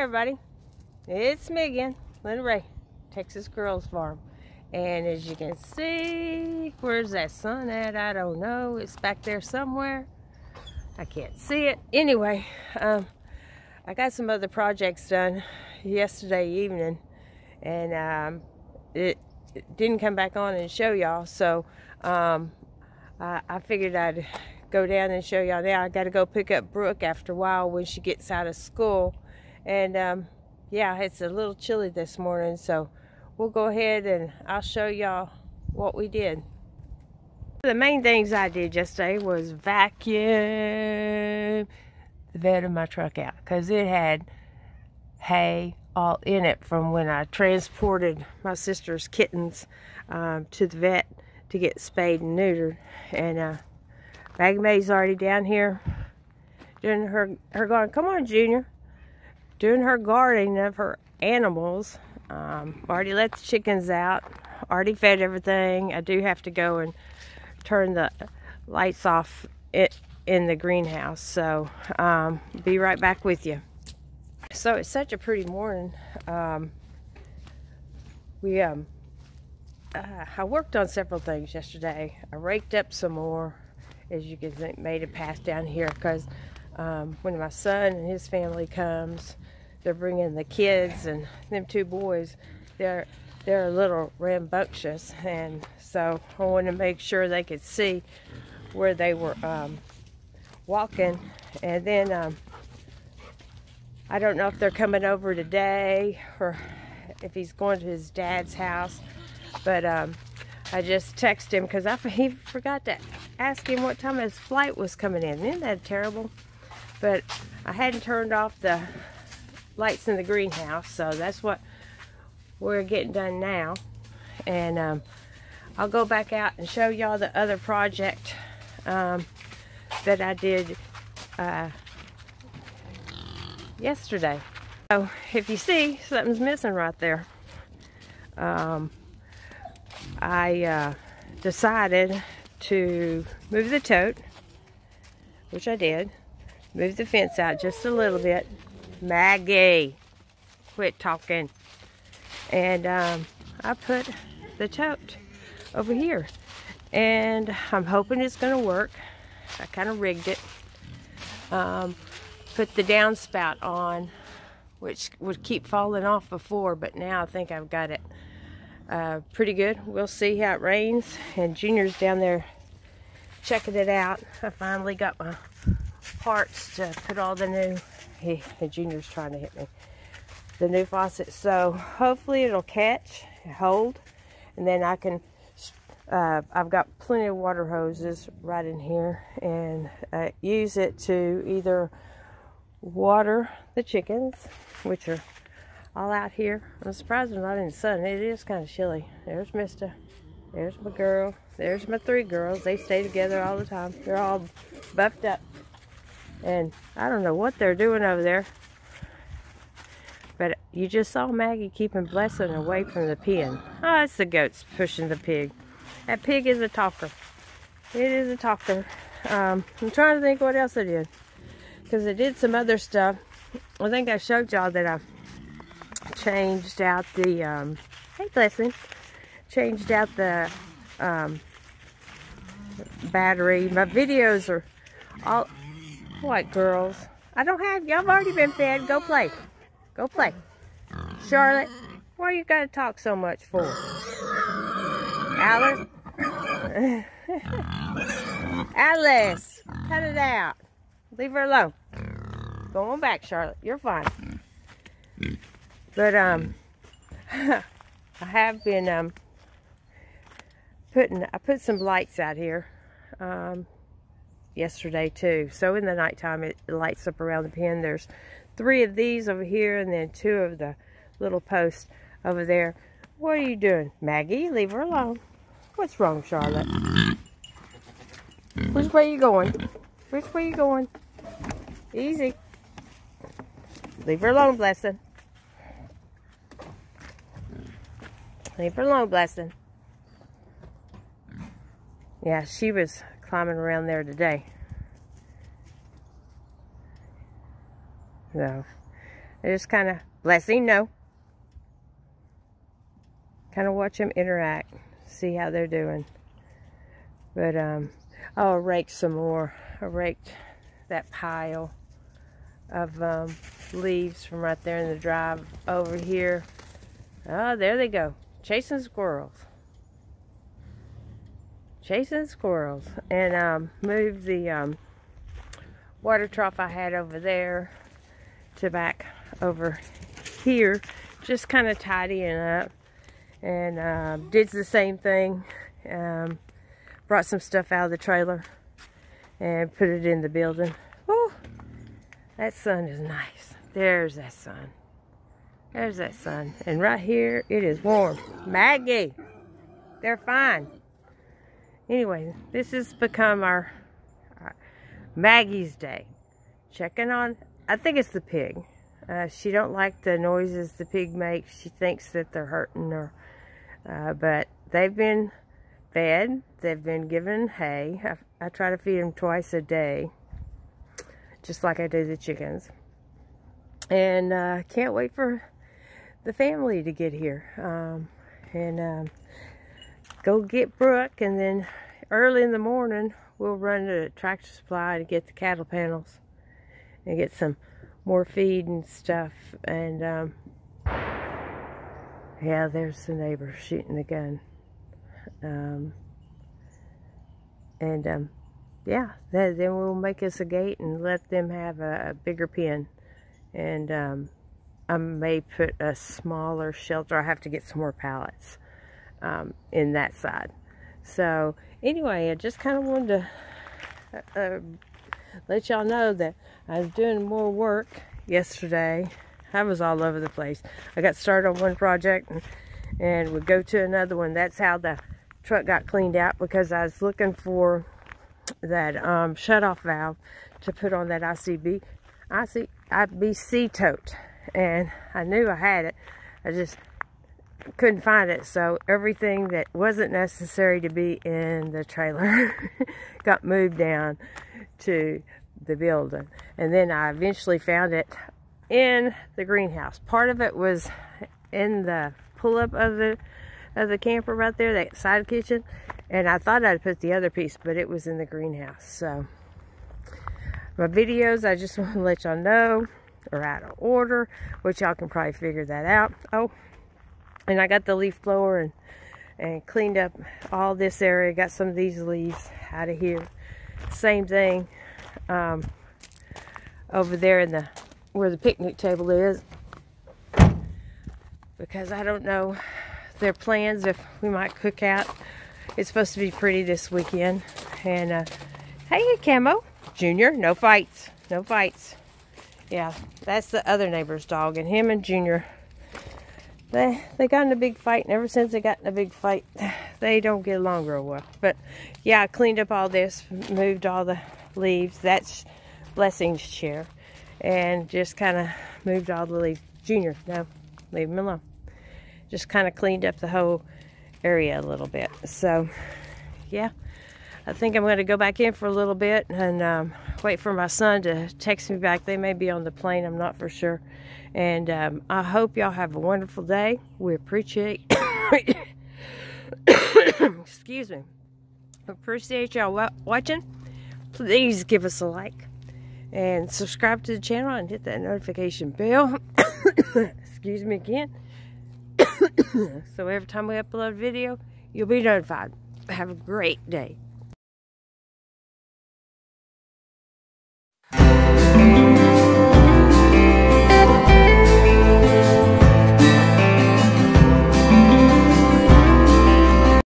everybody. It's me again, Linda Ray, Texas Girls Farm. And as you can see, where's that sun at? I don't know. It's back there somewhere. I can't see it. Anyway, um, I got some other projects done yesterday evening. And um, it, it, didn't come back on and show y'all. So um, I, I figured I'd go down and show y'all now. I got to go pick up Brooke after a while when she gets out of school. And um, yeah, it's a little chilly this morning, so we'll go ahead and I'll show y'all what we did. The main things I did yesterday was vacuum the bed of my truck out because it had hay all in it from when I transported my sister's kittens um, to the vet to get spayed and neutered. And uh, Maggie Mae's already down here doing her, her garden. Come on, Junior doing her gardening of her animals. Um, already let the chickens out. Already fed everything. I do have to go and turn the lights off it in the greenhouse. So um, be right back with you. So it's such a pretty morning. Um, we um, uh, I worked on several things yesterday. I raked up some more, as you can see, made a path down here because um, when my son and his family comes, they're bringing the kids and them two boys. They're they're a little rambunctious, and so I wanted to make sure they could see where they were um, walking. And then um, I don't know if they're coming over today or if he's going to his dad's house, but um, I just texted him because I he forgot to ask him what time his flight was coming in. Isn't that terrible? But I hadn't turned off the lights in the greenhouse. So that's what we're getting done now. And um, I'll go back out and show y'all the other project um, that I did uh, yesterday. So if you see, something's missing right there. Um, I uh, decided to move the tote, which I did. Move the fence out just a little bit Maggie, quit talking. And um, I put the tote over here. And I'm hoping it's going to work. I kind of rigged it. Um, put the downspout on, which would keep falling off before, but now I think I've got it uh, pretty good. We'll see how it rains. And Junior's down there checking it out. I finally got my parts to put all the new he, junior's trying to hit me. The new faucet. So hopefully it'll catch, hold, and then I can, uh, I've got plenty of water hoses right in here and uh, use it to either water the chickens, which are all out here. I'm surprised they're not in the sun. It is kind of chilly. There's Mister. There's my girl. There's my three girls. They stay together all the time. They're all buffed up. And I don't know what they're doing over there. But you just saw Maggie keeping Blessing away from the pen. Oh, it's the goats pushing the pig. That pig is a talker. It is a talker. Um, I'm trying to think what else I did. Because I did some other stuff. I think I showed y'all that I changed out the, um, hey Blessing, changed out the um, battery. My videos are all, what, girls? I don't have y'all have already been fed. Go play. Go play. Charlotte, why you gotta talk so much for? Alice? Alice, cut it out. Leave her alone. Go on back, Charlotte. You're fine. But, um, I have been, um, putting, I put some lights out here. Um, yesterday too. So in the nighttime it lights up around the pen. There's three of these over here and then two of the little posts over there. What are you doing? Maggie, leave her alone. What's wrong, Charlotte? Which way are you going? Which way are you going? Easy. Leave her alone, Blessing. Leave her alone, Blessing. Yeah, she was climbing around there today. So, I just kind of, blessing, no. Kind of watch them interact, see how they're doing. But, um, I'll rake some more. I raked that pile of um, leaves from right there in the drive over here. Oh, there they go. Chasing squirrels. Chasing squirrels. And um, moved the um, water trough I had over there to back over here. Just kind of tidying up. And uh, did the same thing. Um, brought some stuff out of the trailer and put it in the building. Woo! That sun is nice. There's that sun. There's that sun. And right here, it is warm. Maggie! They're fine. Anyway, this has become our, our Maggie's day. Checking on, I think it's the pig. Uh, she don't like the noises the pig makes. She thinks that they're hurting her. Uh, but they've been fed. They've been given hay. I, I try to feed them twice a day, just like I do the chickens. And uh, can't wait for the family to get here. Um, and um, go get Brooke, and then early in the morning, we'll run to Tractor Supply to get the cattle panels and get some more feed and stuff. And um, yeah, there's the neighbor shooting the gun. Um, and um, yeah, then, we'll make us a gate and let them have a, a bigger pen. And um, I may put a smaller shelter. I have to get some more pallets um, in that side. So anyway, I just kind of wanted to uh, uh, let y'all know that I was doing more work yesterday. I was all over the place. I got started on one project and, and would go to another one. That's how the truck got cleaned out because I was looking for that um, shut-off valve to put on that ICB, IC, IBC tote. And I knew I had it. I just couldn't find it. So everything that wasn't necessary to be in the trailer got moved down to the building. And then I eventually found it in the greenhouse. Part of it was in the pull-up of the of the camper right there, that side kitchen. And I thought I'd put the other piece, but it was in the greenhouse. So my videos, I just want to let y'all know are out of order, which y'all can probably figure that out. Oh, and I got the leaf blower and, and cleaned up all this area. Got some of these leaves out of here. Same thing um, over there in the where the picnic table is. Because I don't know their plans if we might cook out. It's supposed to be pretty this weekend. And, uh, hey, Camo. Junior, no fights. No fights. Yeah, that's the other neighbor's dog. And him and Junior, they, they got in a big fight. And ever since they got in a big fight, they don't get along real well. But, yeah, I cleaned up all this, moved all the leaves. That's Blessing's chair. And just kind of moved all the leaves. Junior, no, leave him alone just kind of cleaned up the whole area a little bit. So, yeah, I think I'm going to go back in for a little bit and um, wait for my son to text me back. They may be on the plane, I'm not for sure. And um, I hope y'all have a wonderful day. We appreciate, excuse me, appreciate y'all watching. Please give us a like and subscribe to the channel and hit that notification bell. excuse me again. so every time we upload a video, you'll be notified. Have a great day.